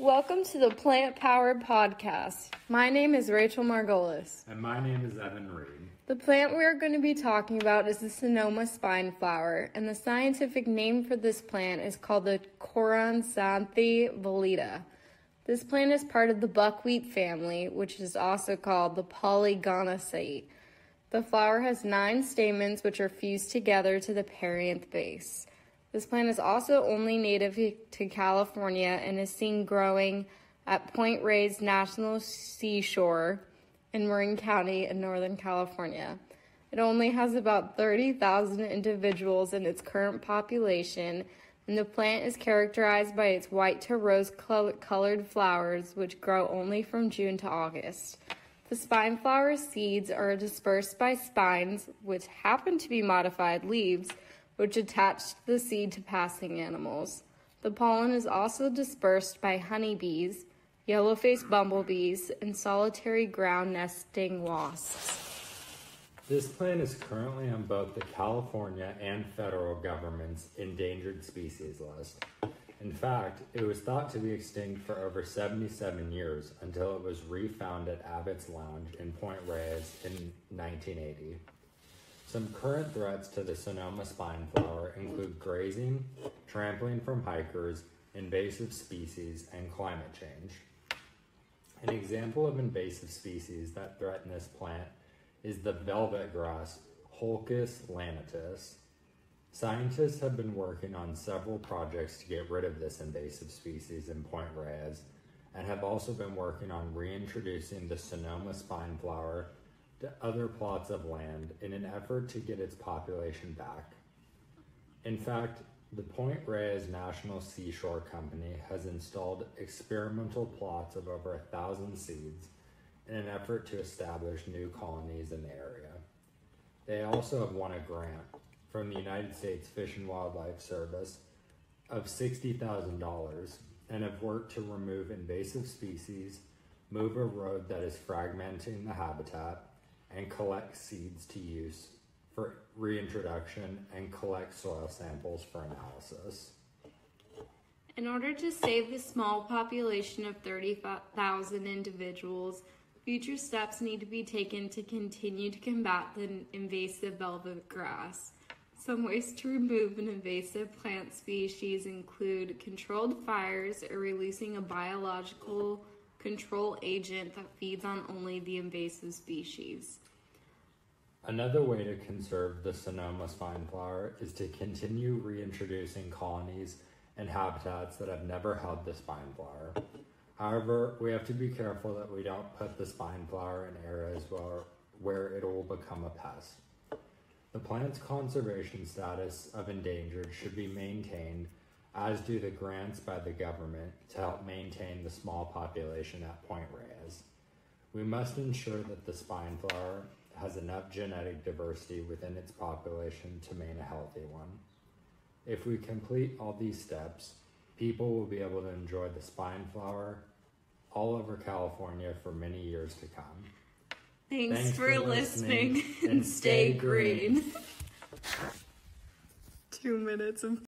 Welcome to the Plant Powered Podcast. My name is Rachel Margolis. And my name is Evan Reed. The plant we are going to be talking about is the Sonoma spine flower, and the scientific name for this plant is called the Chorizanthe valida. This plant is part of the buckwheat family, which is also called the Polygonaceae. The flower has nine stamens which are fused together to the perianth base. This plant is also only native to California and is seen growing at Point Reyes National Seashore in Marin County in Northern California. It only has about 30,000 individuals in its current population, and the plant is characterized by its white to rose colored flowers, which grow only from June to August. The spine flower seeds are dispersed by spines, which happen to be modified leaves which attach the seed to passing animals. The pollen is also dispersed by honeybees, yellow-faced bumblebees, and solitary ground nesting wasps. This plant is currently on both the California and federal government's endangered species list. In fact, it was thought to be extinct for over 77 years until it was refound at Abbott's Lagoon in Point Reyes in 1980. Some current threats to the Sonoma spine flower include grazing, trampling from hikers, invasive species, and climate change. An example of invasive species that threaten this plant is the velvet grass, Holcus lanatus. Scientists have been working on several projects to get rid of this invasive species in Point Reyes and have also been working on reintroducing the Sonoma spine flower to other plots of land in an effort to get its population back. In fact, the Point Reyes National Seashore Company has installed experimental plots of over a thousand seeds in an effort to establish new colonies in the area. They also have won a grant from the United States Fish and Wildlife Service of $60,000 and have worked to remove invasive species, move a road that is fragmenting the habitat, and collect seeds to use for reintroduction and collect soil samples for analysis. In order to save the small population of 30,000 individuals, future steps need to be taken to continue to combat the invasive velvet grass. Some ways to remove an invasive plant species include controlled fires or releasing a biological control agent that feeds on only the invasive species. Another way to conserve the Sonoma spine flower is to continue reintroducing colonies and habitats that have never held the spine flower. However, we have to be careful that we don't put the spine flower in areas where, where it will become a pest. The plant's conservation status of endangered should be maintained as do the grants by the government to help maintain the small population at Point Reyes. We must ensure that the spine flower has enough genetic diversity within its population to maintain a healthy one. If we complete all these steps, people will be able to enjoy the spine flower all over California for many years to come. Thanks, Thanks for, for, listening, and stay green. green. Two minutes of